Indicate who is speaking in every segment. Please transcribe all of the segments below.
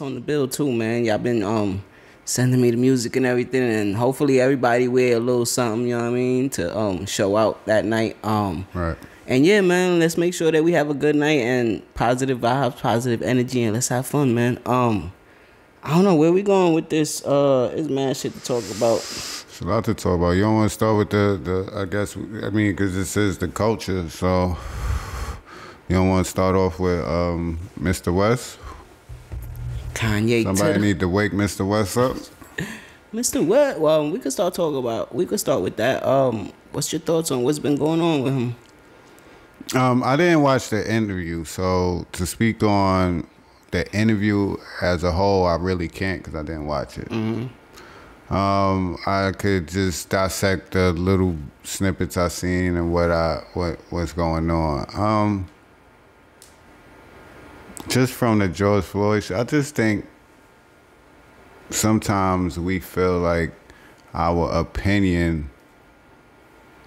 Speaker 1: on the bill too, man. Y'all been um sending me the music and everything, and hopefully everybody wear a little something. You know what I mean to um show out that night. Um,
Speaker 2: Right.
Speaker 1: and yeah, man, let's make sure that we have a good night and positive vibes, positive energy, and let's have fun, man. Um, I don't know where we going with this. Uh, it's mad shit to talk about.
Speaker 2: It's a lot to talk about. You don't want to start with the, the I guess, I mean, because this is the culture, so you don't want to start off with um, Mr. West.
Speaker 1: Kanye.
Speaker 2: Somebody
Speaker 1: to
Speaker 2: need to wake Mr. West up.
Speaker 1: Mr. What? Well, we could start talking about. We could start with that. Um, what's your thoughts on what's been going on with him?
Speaker 2: Um, I didn't watch the interview, so to speak on the interview as a whole, I really can't because I didn't watch it. Um, I could just dissect the little snippets I seen and what I what what's going on. Um, just from the George Floyd, I just think sometimes we feel like our opinion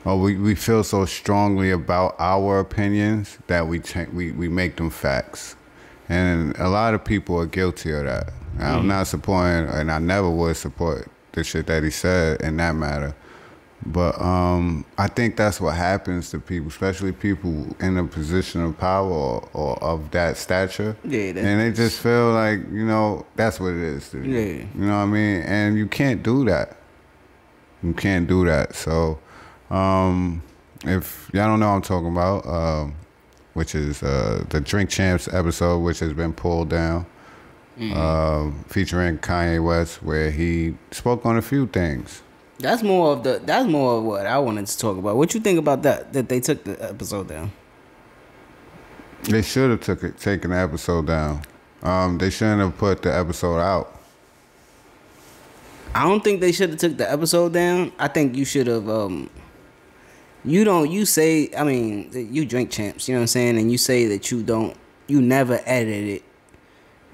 Speaker 2: or we, we feel so strongly about our opinions that we cha- we we make them facts, and a lot of people are guilty of that. I'm mm-hmm. not supporting, and I never would support the shit that he said in that matter. But um, I think that's what happens to people, especially people in a position of power or, or of that stature.
Speaker 1: Yeah, that-
Speaker 2: and they just feel like you know that's what it is. To you.
Speaker 1: Yeah.
Speaker 2: you know what I mean. And you can't do that. You can't do that. So, um, if y'all don't know what I'm talking about, um, which is uh, the Drink Champs episode, which has been pulled down, um, featuring Kanye West, where he spoke on a few things.
Speaker 1: That's more of the. That's more of what I wanted to talk about. What you think about that? That they took the episode down.
Speaker 2: They should have took it, taken the episode down. Um, they shouldn't have put the episode out.
Speaker 1: I don't think they should have took the episode down. I think you should have. Um, you don't. You say. I mean, you drink champs. You know what I'm saying? And you say that you don't. You never edit it.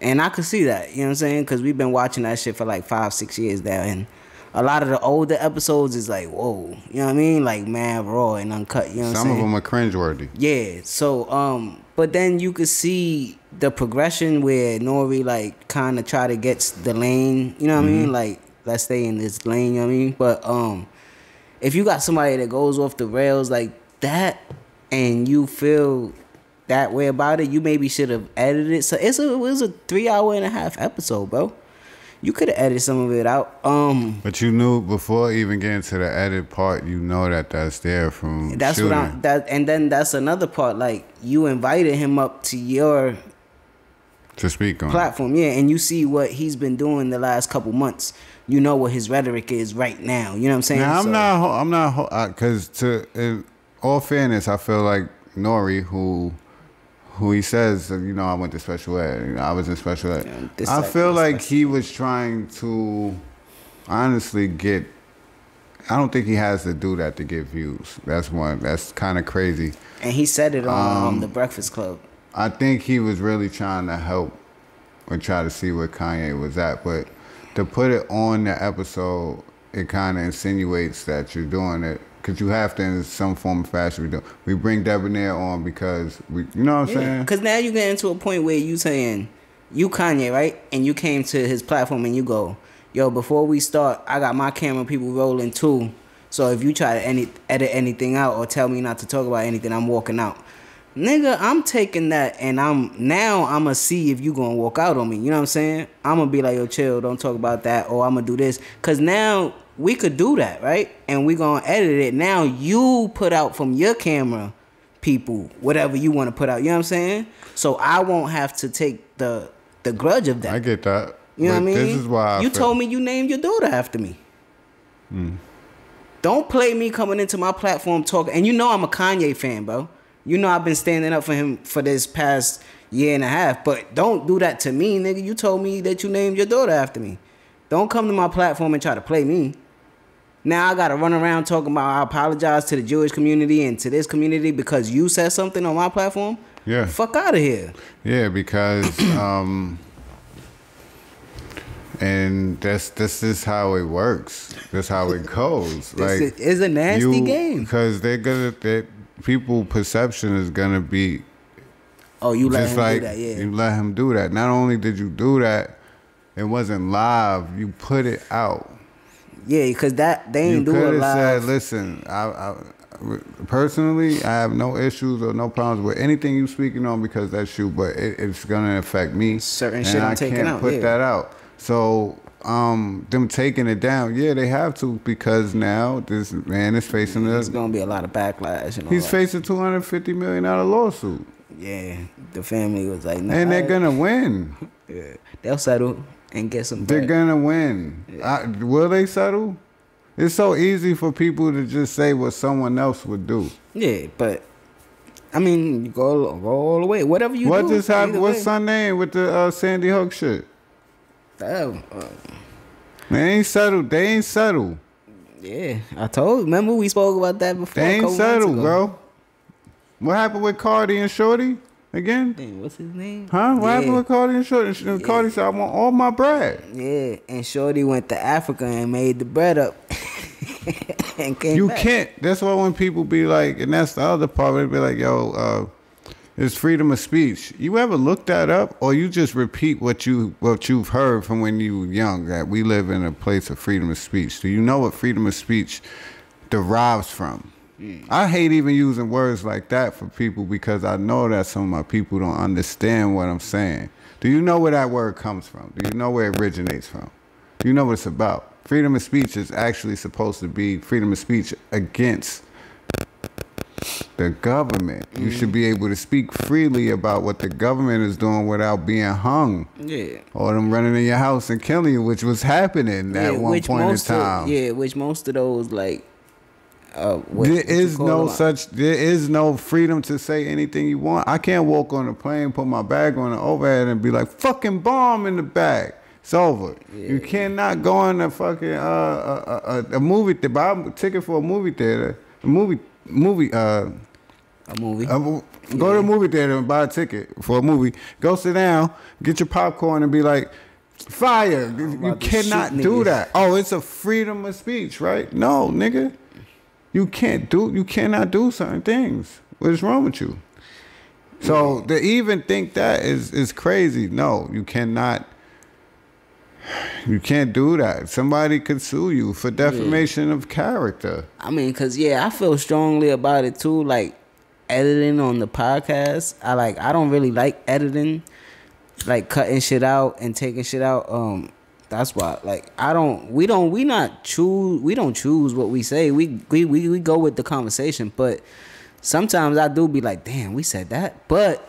Speaker 1: And I could see that. You know what I'm saying? Because we've been watching that shit for like five, six years now, and a lot of the older episodes is like, whoa. You know what I mean? Like mad raw and uncut. You know what I'm
Speaker 2: Some of them are cringeworthy.
Speaker 1: Yeah. So um but then you could see the progression where Nori like kind of try to get the lane, you know what I mean? Like let's stay in this lane, you know what I mean? But um if you got somebody that goes off the rails like that and you feel that way about it, you maybe should have edited. So it's a it was a 3 hour and a half episode, bro. You could have edited some of it out. Um
Speaker 2: But you knew before even getting to the edit part, you know that that's there from
Speaker 1: That's
Speaker 2: shooting.
Speaker 1: what I'm. That and then that's another part. Like you invited him up to your
Speaker 2: to speak on.
Speaker 1: platform, yeah, and you see what he's been doing the last couple months. You know what his rhetoric is right now. You know what I'm saying?
Speaker 2: Now I'm
Speaker 1: So-
Speaker 2: not. I'm not. Because to in all fairness, I feel like Nori, who, who he says, you know, I went to special ed. You know, I was in special ed. I feel like he was trying to, honestly, get. I don't think he has to do that to get views. That's one. That's kind of crazy.
Speaker 1: And he said it on um, the Breakfast Club.
Speaker 2: I think he was really trying to help and try to see where Kanye was at. But to put it on the episode, it kind of insinuates that you're doing it because you have to, in some form of fashion, we do. We bring Debonair on because we, you know what I'm saying?
Speaker 1: Because now you get into a point where you saying you Kanye right, and you came to his platform and you go, yo, before we start, I got my camera people rolling too. So if you try to any, edit anything out or tell me not to talk about anything, I'm walking out. Nigga, I'm taking that and I'm now I'ma see if you gonna walk out on me. You know what I'm saying? I'm gonna be like, yo, chill, don't talk about that, or I'm gonna do this. Cause now we could do that, right? And we gonna edit it. Now you put out from your camera people whatever you want to put out. You know what I'm saying? So I won't have to take the the grudge of that.
Speaker 2: I get that.
Speaker 1: You know what I mean?
Speaker 2: This is why I
Speaker 1: you
Speaker 2: feel-
Speaker 1: told me you named your daughter after me. Hmm. Don't play me coming into my platform talking. And you know I'm a Kanye fan, bro. You know I've been standing up for him for this past year and a half. But don't do that to me, nigga. You told me that you named your daughter after me. Don't come to my platform and try to play me. Now I gotta run around talking about I apologize to the Jewish community and to this community because you said something on my platform.
Speaker 2: Yeah.
Speaker 1: Fuck out of here.
Speaker 2: Yeah, because um and that's this is how it works. That's how it goes. like
Speaker 1: It's a- it's a nasty game.
Speaker 2: Because they're gonna that people perception is gonna be
Speaker 1: Oh, you let him
Speaker 2: like
Speaker 1: do that, yeah.
Speaker 2: you let him do that. Not only did you do that, It wasn't live. You put it out.
Speaker 1: Yeah, because that they
Speaker 2: You
Speaker 1: ain't do it
Speaker 2: could have said, "Listen, I, I personally, I have no issues or no problems with anything you speaking on because that's you, but it, it's gonna affect me.
Speaker 1: Certain
Speaker 2: and
Speaker 1: shit I'm
Speaker 2: I
Speaker 1: taking
Speaker 2: can't
Speaker 1: out,
Speaker 2: put
Speaker 1: yeah.
Speaker 2: that out. So, um, them taking it down, yeah, they have to because now this man is facing
Speaker 1: There's
Speaker 2: a
Speaker 1: gonna be a lot of backlash and
Speaker 2: he's
Speaker 1: that.
Speaker 2: facing two hundred fifty million dollar lawsuit,
Speaker 1: Yeah, the family was like, nah,
Speaker 2: and they're
Speaker 1: I-
Speaker 2: gonna win.
Speaker 1: yeah, they'll settle and get some.
Speaker 2: They're gonna win. I, will they settle? It's so easy for people to just say what someone else would do.
Speaker 1: Yeah, but I mean, you go go all the way. Whatever you
Speaker 2: what
Speaker 1: do.
Speaker 2: just happened? What's son name with the uh, Sandy Hook shit?
Speaker 1: Oh, uh,
Speaker 2: They ain't settled. They ain't settled.
Speaker 1: yeah, I told. Remember we spoke about that before.
Speaker 2: They ain't settled, bro. What happened with Cardi and Shorty again?
Speaker 1: Damn, what's his name?
Speaker 2: Huh? What
Speaker 1: yeah.
Speaker 2: happened with Cardi and Shorty? And Cardi said, "I want all my bread."
Speaker 1: Yeah, and Shorty went to Africa and made the bread up. and came
Speaker 2: You
Speaker 1: back.
Speaker 2: can't. That's why when people be like, and that's the other part. They be like, "Yo, uh, it's freedom of speech." You ever look that up, or you just repeat what you what you've heard from when you were young? That we live in a place of freedom of speech. Do you know what freedom of speech derives from? I hate even using words like that for people because I know that some of my people don't understand what I'm saying. Do you know where that word comes from? Do you know where it originates from? Do you know what it's about? Freedom of speech is actually supposed to be freedom of speech against the government. You should be able to speak freely about what the government is doing without being hung
Speaker 1: Yeah.
Speaker 2: or them running in your house and killing you, which was happening
Speaker 1: yeah,
Speaker 2: at one point in
Speaker 1: most of-
Speaker 2: time.
Speaker 1: yeah, which most of those like. Uh, what,
Speaker 2: There is no such. There is no freedom to say anything you want. I can't walk on a plane, put my bag on the overhead, and be like, "Fucking bomb in the bag." It's over. You cannot go on a fucking uh, a, a, a movie to buy a ticket for a movie theater. A movie movie uh.
Speaker 1: a movie.
Speaker 2: a go to a movie theater and buy a ticket for a movie. Go sit down, get your popcorn, and be like, "Fire!" You cannot do
Speaker 1: niggas.
Speaker 2: that. Oh, it's a freedom of speech, right? No, nigga, you can't do. You cannot do certain things. What is wrong with you? So to even think that is is crazy. No, you cannot. You can't do that. Somebody could sue you for defamation of character.
Speaker 1: I mean, cause yeah, I feel strongly about it too. Like editing on the podcast, I like. I don't really like editing, like cutting shit out and taking shit out. Um, that's why. Like, I don't. We don't. We not choose. We don't choose what we say. We we we, we go with the conversation. But sometimes I do be like, damn, we said that, but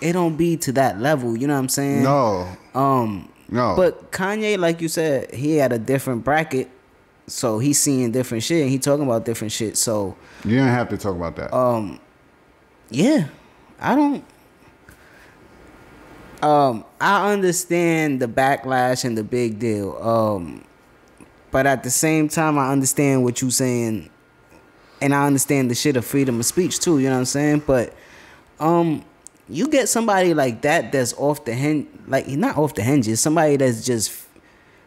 Speaker 1: it don't be to that level. You know what I'm saying?
Speaker 2: No,
Speaker 1: Um.
Speaker 2: no.
Speaker 1: But Kanye, like you said, he had a different bracket, so he's seeing different shit and he talking about different shit. So,
Speaker 2: you don't have to talk about that.
Speaker 1: um, yeah, I don't. Um, I understand the backlash and the big deal. Um, but at the same time, I understand what you're saying, and I understand the shit of freedom of speech too. You know what I'm saying? But, um, you get somebody like that that's off the hin like not off the hinges. Somebody that's just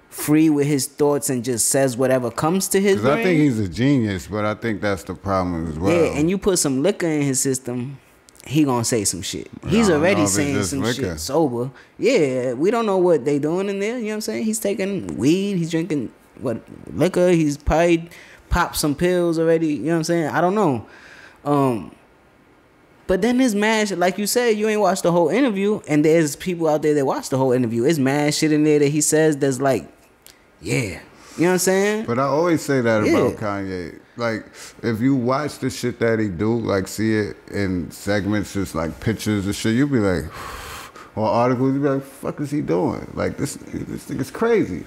Speaker 1: free with his thoughts and just says whatever comes to his
Speaker 2: Because I think he's a genius, but I think that's the problem as well.
Speaker 1: Yeah, and you put some liquor in his system, he gonna say some shit. He's
Speaker 2: don't know if
Speaker 1: already saying some
Speaker 2: liquor.
Speaker 1: shit sober. Yeah, we don't know what they doing in there. You know what I'm saying? He's taking weed. He's drinking what liquor. He's probably popped some pills already. You know what I'm saying? I don't know. Um, but then there's mad shit. Like you said, you ain't watched the whole interview, and there's people out there that watch the whole interview. It's mad shit in there that he says that's like, yeah. You know what I'm saying?
Speaker 2: But I always say that
Speaker 1: Yeah.
Speaker 2: about Kanye. Like, if you watch the shit that he do, like see it in segments, just like pictures and shit, you'll be like, or articles, you'll be like, fuck is he doing? Like this, this thing is crazy.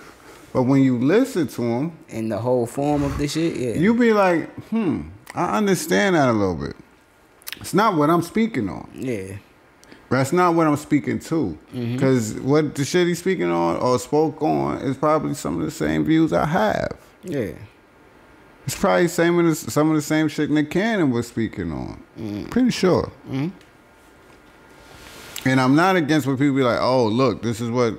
Speaker 2: But when you listen to him,
Speaker 1: And the whole form of this shit, yeah.
Speaker 2: you be like, hmm, I understand that a little bit. It's not what I'm speaking on.
Speaker 1: yeah.
Speaker 2: That's not what I'm speaking to.
Speaker 1: Mm-hmm.
Speaker 2: Because what the shit he's speaking on or spoke on is probably some of the same views I have.
Speaker 1: Yeah.
Speaker 2: It's probably same the, some of the same shit Nick Cannon was speaking on.
Speaker 1: Mm.
Speaker 2: Pretty sure. And I'm not against when people be like, "Oh, look, this is what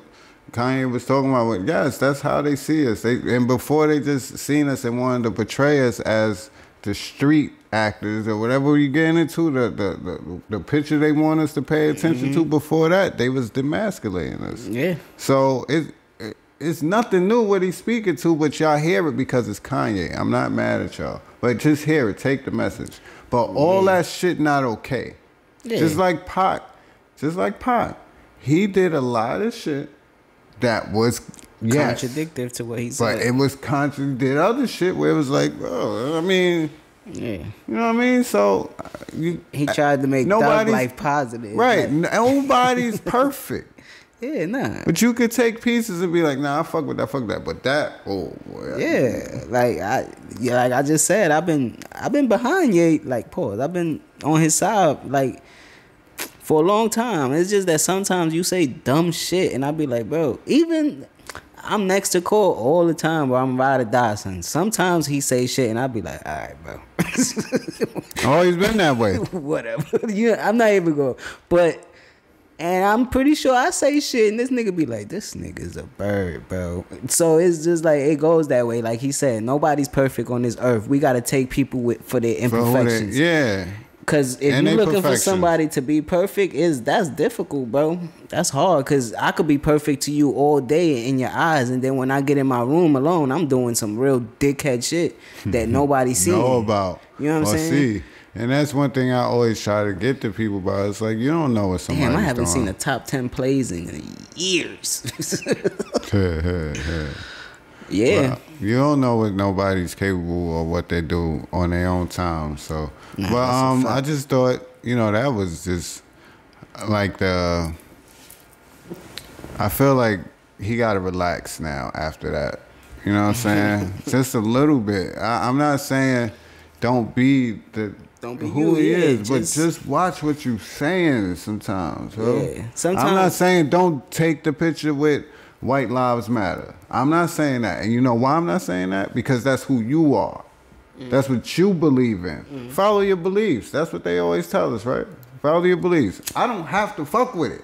Speaker 2: Kanye was talking about." Well, Yes, that's how they see us. They and before they just seen us and wanted to portray us as the street actors or whatever we getting into the the, the the picture they want us to pay attention to.
Speaker 1: Mm-hmm.
Speaker 2: Before that, they was demasculating us.
Speaker 1: Yeah.
Speaker 2: So it it's nothing new what he's speaking to, but y'all hear it because it's Kanye. I'm not mad at y'all, but just hear it, take the message. But all that shit not okay.
Speaker 1: Yeah.
Speaker 2: Just like Pac, just like Pac, he did a lot of shit that was yes,
Speaker 1: Contradictive to what he said.
Speaker 2: but it was contra did other shit where it was like, bro, I mean,
Speaker 1: yeah.
Speaker 2: you know what I mean? So uh, you,
Speaker 1: He tried to make
Speaker 2: Nobody's-
Speaker 1: life positive.
Speaker 2: right, nobody's perfect.
Speaker 1: Yeah, nah.
Speaker 2: But you could take pieces and be like, nah, I fuck with that, fuck that. But that, oh, boy.
Speaker 1: Yeah, like I, yeah, like I just said, I've been, I've been behind Ye. Like pause, I've been on his side, like for a long time. It's just that sometimes you say dumb shit, and I be like, bro, even I'm next to Cole all the time, bro. I'm ride or die, son. Sometimes he say shit, and I be like, all right, bro.
Speaker 2: Always been that way.
Speaker 1: Whatever. you, I'm not even going, but. And I'm pretty sure I say shit, and this nigga be like, "This nigga's a bird, bro." So it's just like it goes that way. Like he said, nobody's perfect on this earth. We gotta take people with for their
Speaker 2: For they-
Speaker 1: imperfections.
Speaker 2: yeah.
Speaker 1: Cause if
Speaker 2: And
Speaker 1: you're looking for somebody to be perfect, is that's difficult, bro. That's hard. Cause I could be perfect to you all day in your eyes, and then when I get in my room alone, I'm doing some real dickhead shit that nobody sees.
Speaker 2: know about.
Speaker 1: You know what I'm saying?
Speaker 2: See. And that's one thing I always try to get to people about. It's like you don't know what somebody's
Speaker 1: Damn, I haven't
Speaker 2: doing.
Speaker 1: seen a top ten plays in years. yeah.
Speaker 2: Well, you don't know what nobody's capable of or what they do on their own time. So,
Speaker 1: Nah,
Speaker 2: but um. I just thought you know that was just like the. I feel like he got to relax now after that. You know what I'm saying? just a little bit. I, I'm not saying don't be the
Speaker 1: Don't be
Speaker 2: who he is, but
Speaker 1: just-
Speaker 2: just watch what you're saying sometimes. Bro.
Speaker 1: Yeah,
Speaker 2: I'm not saying don't take the picture with white lives matter. I'm not saying that. And you know why I'm not saying that? Because that's who you are.
Speaker 1: Mm.
Speaker 2: That's what you believe in. Follow your beliefs. That's what they always tell us, right? Follow your beliefs. I don't have to fuck with it.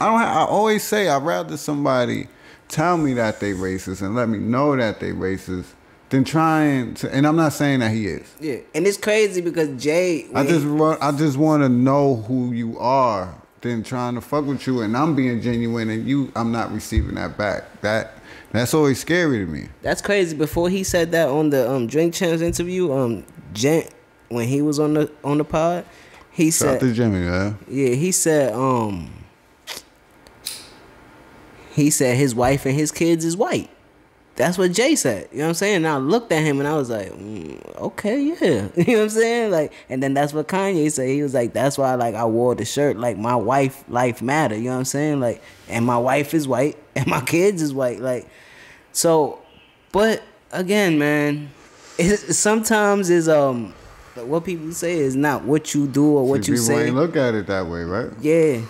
Speaker 2: I don't. Ha- I always say I'd rather somebody tell me that they racist and let me know that they racist than trying to. And I'm not saying that he is.
Speaker 1: Yeah, and it's crazy because Jay.
Speaker 2: I just want I just want to know who you are than trying to fuck with you and I'm being genuine and you I'm not receiving that back. That that's always scary to me.
Speaker 1: That's crazy. Before he said that on the um Drink Champs interview, um, Jen, when he was on the on the pod, he
Speaker 2: Shout out
Speaker 1: said,
Speaker 2: to Jimmy, man.
Speaker 1: yeah, he said, um, he said his wife and his kids is white. That's what Jay said. You know what I'm saying? And I looked at him and I was like, mm, okay, yeah. You know what I'm saying? Like, and then that's what Kanye said. He was like, that's why like I wore the shirt. Like my wife life matter. You know what I'm saying? Like, and my wife is white and my kids is white. Like, so, but again, man, it, sometimes is um what people say is not what you do or what
Speaker 2: See,
Speaker 1: you
Speaker 2: people
Speaker 1: say.
Speaker 2: ain't look at it that way, right?
Speaker 1: Yeah.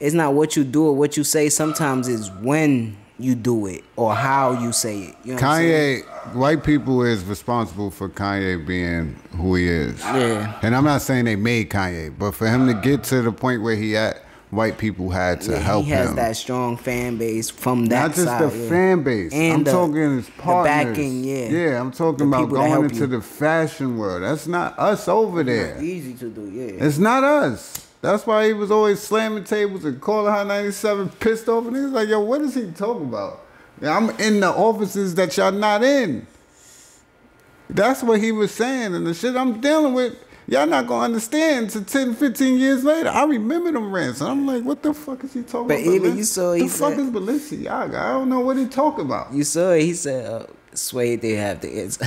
Speaker 1: It's not what you do or what you say. Sometimes it's when you do it or how you say it. You know what I'm?
Speaker 2: Kanye, white people is responsible for Kanye being who he is.
Speaker 1: Yeah.
Speaker 2: And I'm not saying they made Kanye, but for him to get to the point where he at, white people had to
Speaker 1: Yeah,
Speaker 2: help him.
Speaker 1: he has
Speaker 2: him.
Speaker 1: that strong fan base from that
Speaker 2: Not just
Speaker 1: side.
Speaker 2: the
Speaker 1: yeah.
Speaker 2: fan base.
Speaker 1: And
Speaker 2: I'm
Speaker 1: the-
Speaker 2: talking his
Speaker 1: the
Speaker 2: partners.
Speaker 1: backing, yeah.
Speaker 2: Yeah, I'm talking
Speaker 1: The
Speaker 2: about going into
Speaker 1: you.
Speaker 2: the fashion world. That's not us over there.
Speaker 1: Easy to do, yeah.
Speaker 2: It's not us. That's why he was always slamming tables and calling Hot 97 pissed off. And he was like, yo, what is he talking about? I'm in the offices that y'all not in. That's what he was saying. And the shit I'm dealing with, y'all not going to understand until 10, 15 years later. I remember them rants. And I'm like, what the fuck is he talking
Speaker 1: But
Speaker 2: about?
Speaker 1: even
Speaker 2: Balenci-
Speaker 1: you saw
Speaker 2: The
Speaker 1: he
Speaker 2: fuck is Balenciaga? I don't know what he talking about.
Speaker 1: You saw it. He said, uh, "Sway, they have the answer."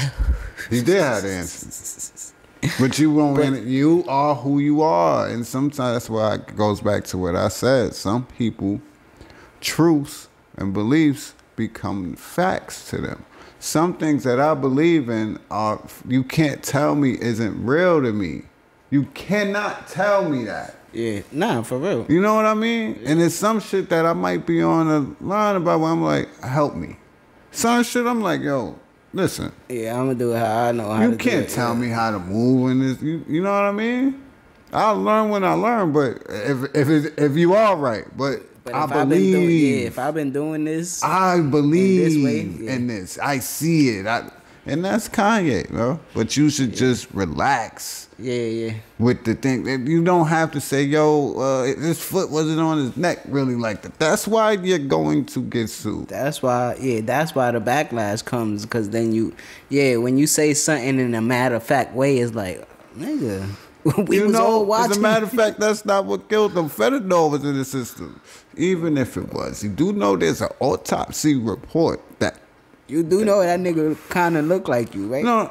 Speaker 2: He did have the answer. But you won't.
Speaker 1: But-
Speaker 2: you are who you are, and sometimes that's why it goes back to what I said. Some people, truths and beliefs become facts to them. Some things that I believe in are you can't tell me isn't real to me. You cannot tell me that.
Speaker 1: yeah, nah, for real.
Speaker 2: You know what I mean? And it's some shit that I might be on a line about where I'm like, help me. Some shit I'm like, yo, listen.
Speaker 1: Yeah, I'm gonna do it how I know how
Speaker 2: You
Speaker 1: to
Speaker 2: can't
Speaker 1: it,
Speaker 2: tell
Speaker 1: yeah.
Speaker 2: me how to move in this. You, you know what I mean? I learn when I learn, but if if it, if you are right, but,
Speaker 1: But
Speaker 2: I
Speaker 1: if I've been doing,
Speaker 2: believe,
Speaker 1: yeah, if I've been doing this,
Speaker 2: I believe
Speaker 1: way, yeah.
Speaker 2: in this. I see it. I and that's Kanye, bro. But you should just relax
Speaker 1: Yeah, yeah.
Speaker 2: with the thing. You don't have to say, "Yo, uh, his foot wasn't on his neck," really like that. That's why you're going to get sued.
Speaker 1: That's why, yeah, that's why the backlash comes because then you, yeah, when you say something in a matter of fact way, it's like, nigga, we
Speaker 2: you
Speaker 1: was
Speaker 2: know,
Speaker 1: all watching.
Speaker 2: as a matter of fact, that's not what killed them. Fentanyl was in the system. Even if it was, you do know there's an autopsy report
Speaker 1: you do know that nigga kind of look like you, right?
Speaker 2: No,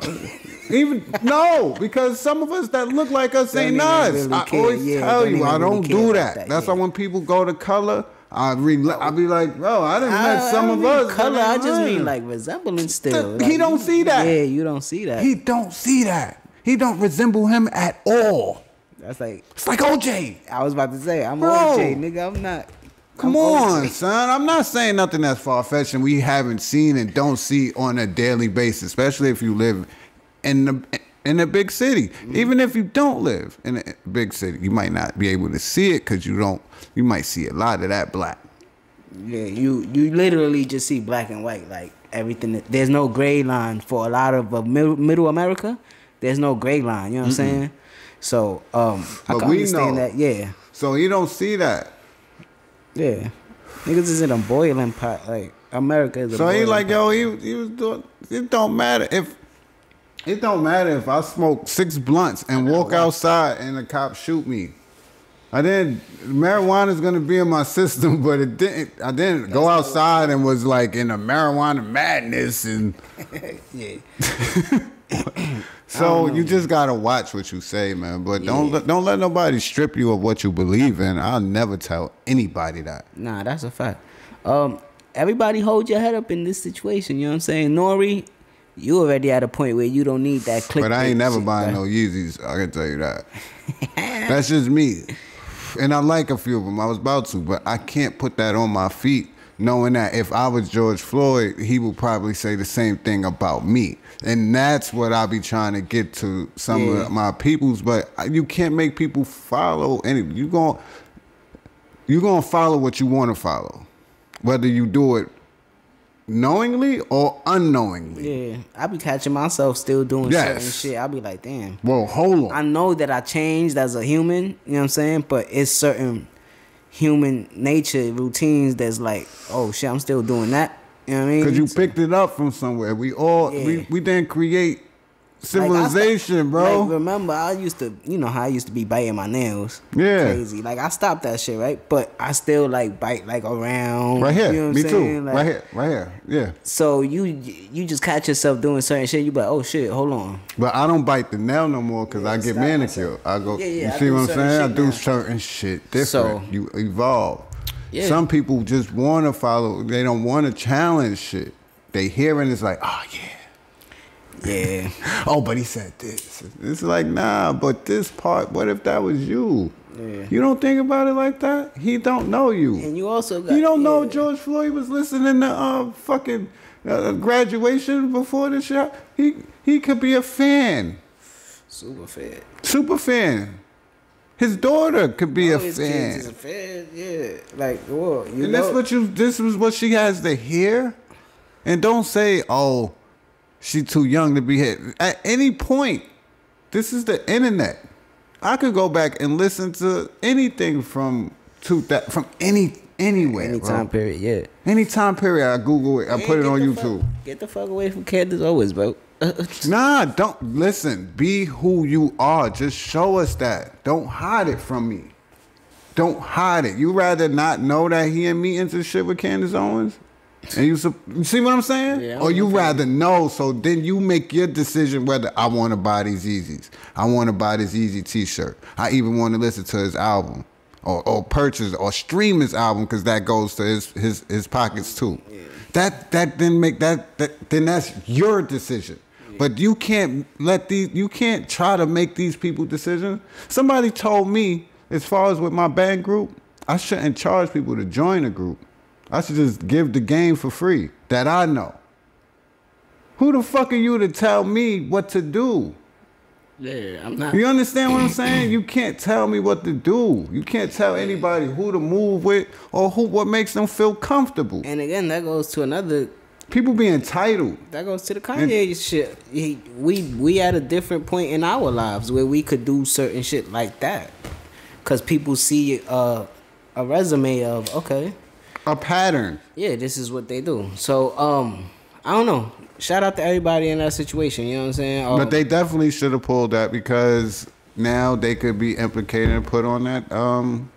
Speaker 2: even no, because some of us that look like us ain't us.
Speaker 1: really
Speaker 2: I
Speaker 1: care.
Speaker 2: always
Speaker 1: Yeah,
Speaker 2: tell
Speaker 1: don't
Speaker 2: you, I don't
Speaker 1: care
Speaker 2: do that.
Speaker 1: that,
Speaker 2: That's
Speaker 1: yeah.
Speaker 2: why when people go to color, I re- I be like, bro, I didn't met some
Speaker 1: I
Speaker 2: of us.
Speaker 1: Color, I just mean like resemblance still.
Speaker 2: He
Speaker 1: Like,
Speaker 2: don't see that.
Speaker 1: Yeah, you don't see that.
Speaker 2: he don't see that. He don't resemble him at all.
Speaker 1: That's like
Speaker 2: It's like OJ.
Speaker 1: I was about to say. I'm
Speaker 2: Bro.
Speaker 1: OJ, nigga. I'm not.
Speaker 2: Come on, son. I'm not saying nothing that's far fetched and we haven't seen and don't see on a daily basis, especially if you live in the in a big city.
Speaker 1: Mm-hmm.
Speaker 2: Even if you don't live in a big city, you might not be able to see it because you don't. You might see a lot of that black.
Speaker 1: Yeah, you you literally just see black and white, like everything. that- There's no gray line for a lot of uh, middle, middle America. There's no gray line. You know what I'm saying? So um, I
Speaker 2: But
Speaker 1: can
Speaker 2: we
Speaker 1: understand
Speaker 2: know.
Speaker 1: that. Yeah,
Speaker 2: So you don't see that.
Speaker 1: Yeah. Niggas is in a boiling pot. Like America is. A
Speaker 2: So he like,
Speaker 1: pot.
Speaker 2: yo, he, he was doing. It don't matter if. It don't matter if I smoke six blunts and walk outside and the cop shoot me. I didn't. Marijuana is gonna be in my system, but it didn't. I didn't go outside and was like in a marijuana madness, and
Speaker 1: yeah.
Speaker 2: so you just gotta watch what you say, man. But don't let, don't let nobody strip you of what you believe in. I'll never tell anybody that.
Speaker 1: Nah, that's a fact. Um, everybody hold your head up in this situation. You know what I'm saying, Nori? You already at a point where you don't need that click.
Speaker 2: But I ain't never buying no Yeezys. I can tell you that. That's just me. And I like a few of them. I was about to, but I can't put that on my feet, knowing that if I was George Floyd, he would probably say the same thing about me. And that's what I be trying to get to some
Speaker 1: Yeah.
Speaker 2: of my peoples. But you can't make people follow any. You going you gonna follow what you want to follow, whether you do it knowingly or unknowingly.
Speaker 1: Yeah, I be catching myself still doing certain
Speaker 2: Yes.
Speaker 1: shit. I be like, damn.
Speaker 2: Well, hold on.
Speaker 1: I know that I changed as a human, you know what I'm saying? But it's certain human nature routines that's like, oh shit, I'm still doing that. You know what I mean?
Speaker 2: Cause you picked it up from somewhere. We all
Speaker 1: Yeah.
Speaker 2: we, we didn't create civilization,
Speaker 1: sto-
Speaker 2: bro.
Speaker 1: Like, remember, I used to, you know how I used to be biting my nails.
Speaker 2: Yeah.
Speaker 1: Crazy. Like I stopped that shit, right? But I still like bite like around.
Speaker 2: right here,
Speaker 1: You know
Speaker 2: me
Speaker 1: I'm
Speaker 2: too.
Speaker 1: Like,
Speaker 2: right here, right here. Yeah,
Speaker 1: So you you just catch yourself doing certain shit. You be like, oh shit, hold on.
Speaker 2: but I don't bite the nail no more because I get manicured. I go.
Speaker 1: Yeah, yeah,
Speaker 2: you
Speaker 1: I
Speaker 2: see what I'm saying? I do
Speaker 1: now.
Speaker 2: certain shit different.
Speaker 1: So-
Speaker 2: you evolve.
Speaker 1: Yeah.
Speaker 2: Some people just want to follow. They don't want to challenge shit. They hear it, it's like, oh yeah.
Speaker 1: Yeah.
Speaker 2: Oh, but he said this. It's like, nah, but this part, what if that was you?
Speaker 1: Yeah.
Speaker 2: You don't think about it like that? He don't know you.
Speaker 1: And you also got
Speaker 2: You don't know
Speaker 1: yeah.
Speaker 2: George Floyd was listening to uh, fucking uh, graduation before the shot. He he could be a fan,
Speaker 1: Super fan.
Speaker 2: super fan. His daughter could be a
Speaker 1: his
Speaker 2: fan.
Speaker 1: kids is a fed, yeah. Like, whoa, you
Speaker 2: and
Speaker 1: know.
Speaker 2: that's what you. This was what she has to hear. And don't say, "Oh, she too young to be hit." At any point, this is the internet. I could go back and listen to anything from to that from any anywhere.
Speaker 1: any
Speaker 2: bro.
Speaker 1: time period, yeah.
Speaker 2: Any time period, I Google it. I put it on YouTube.
Speaker 1: Fuck, get the fuck away from Candace Owens, bro.
Speaker 2: Nah, don't listen. Be who you are. Just show us that. Don't hide it from me. Don't hide it. You rather not know that he and me into shit with Candace Owens? And you, sup- you see what I'm saying?
Speaker 1: Yeah,
Speaker 2: or you rather know, so then you make your decision whether I want to buy these Yeezys. I want to buy this Yeezy T-shirt. I even want to listen to his album, or, or purchase or stream his album because that goes to his his his pockets too. That that then make that, that then that's your decision. But you can't let these you can't try to make these people decisions. Somebody told me, as far as with my band group, I shouldn't charge people to join a group. I should just give the game for free that I know. Who the fuck are you to tell me what to do?
Speaker 1: yeah, I'm not.
Speaker 2: You understand what I'm saying? You can't tell me what to do. You can't tell anybody who to move with or who what makes them feel comfortable.
Speaker 1: And again, that goes to another
Speaker 2: People be entitled.
Speaker 1: That goes to the Kanye shit. He, we we at a different point in our lives where we could do certain shit like that, cause people see uh, a resume of okay,
Speaker 2: A pattern.
Speaker 1: yeah, this is what they do. So um, I don't know. Shout out to everybody in that situation. You know what I'm saying? Um,
Speaker 2: But they definitely should have pulled that because now they could be implicated and put on that um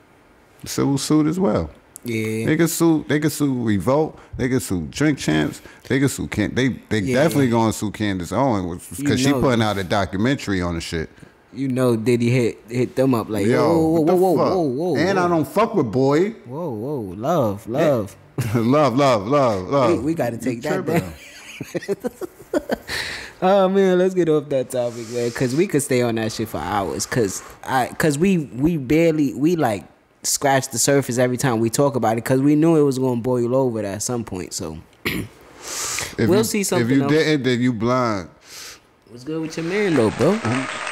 Speaker 2: civil suit as well.
Speaker 1: yeah,
Speaker 2: They could sue. They could sue Revolt. They could sue Drink Champs. They could sue. Can they? They
Speaker 1: Yeah.
Speaker 2: definitely gonna sue Candace Owens because she putting out a documentary on the shit.
Speaker 1: You know, Diddy hit hit them up like,
Speaker 2: Yo,
Speaker 1: whoa, whoa, whoa, whoa, whoa, whoa,
Speaker 2: And
Speaker 1: whoa,
Speaker 2: I don't fuck with boy.
Speaker 1: whoa, whoa, love, eh. love.
Speaker 2: love, love, love, love.
Speaker 1: We- we gotta take
Speaker 2: You
Speaker 1: that down. Oh man, let's get off that topic, man, because we could stay on that shit for hours. Cause I, cause we we barely we like scratch the surface every time we talk about it, cause we knew it was gonna boil over at some point. So We'll
Speaker 2: you-
Speaker 1: see
Speaker 2: If you
Speaker 1: else.
Speaker 2: didn't, then you blind.
Speaker 1: what's good with your man though, bro? Uh-huh.